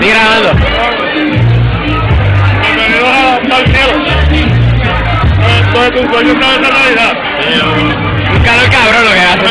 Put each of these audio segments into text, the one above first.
Estoy grabando. A al cielo. Esto es sueño, en realidad. Cabrón lo que hace.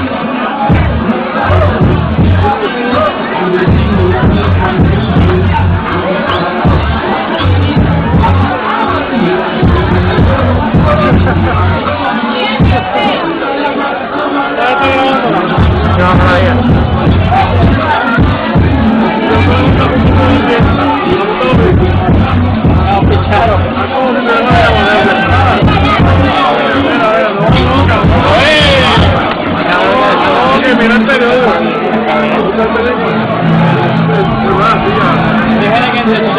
Head against.